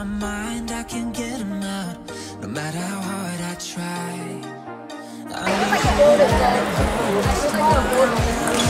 my mind, I can get them out No matter how hard I try. I'm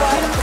Thank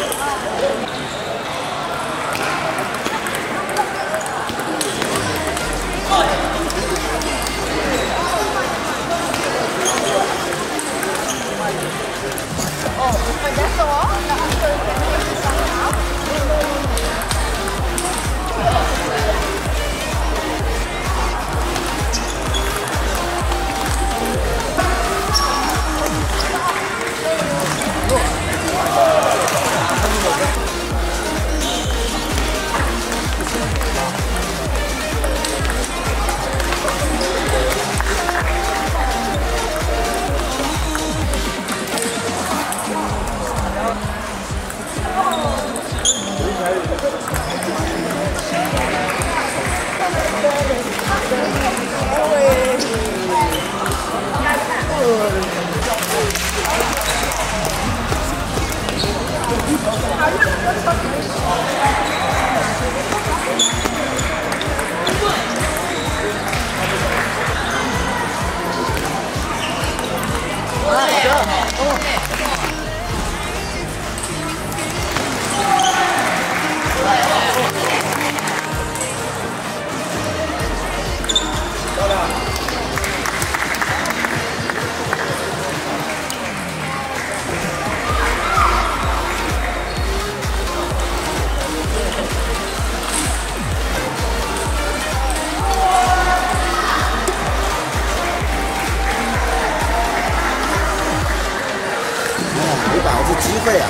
you. 机会啊！